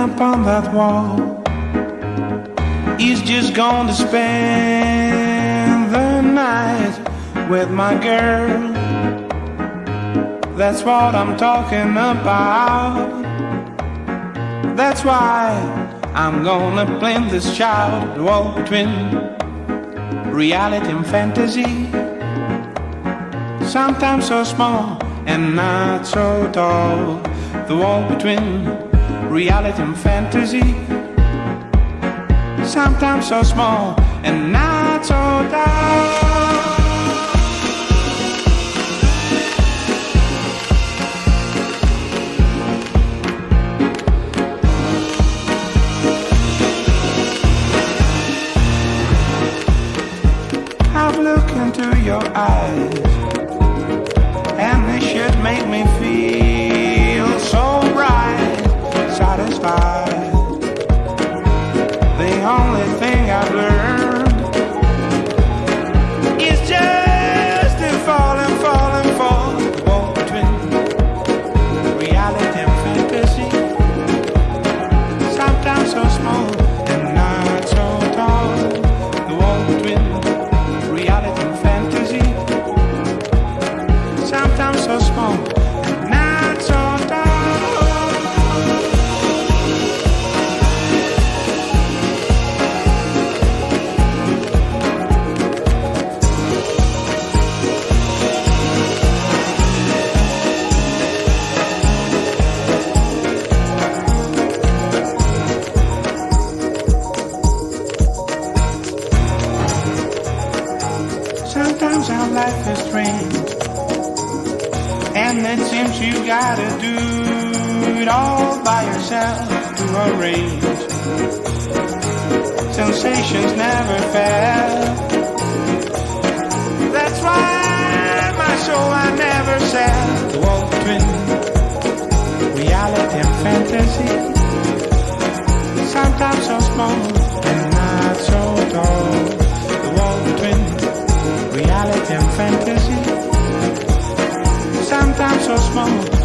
upon that wall. He's just gonna spend the night with my girl. That's what I'm talking about. That's why I'm gonna blend this child the wall between reality and fantasy. Sometimes so small and not so tall. The wall between reality and fantasy. Sometimes so small and not so dark. I've into your eyes, and they should make me feel life is strange, and it seems you gotta do it all by yourself to arrange. Sensations never fail. That's why my soul I never sell. The wall touch my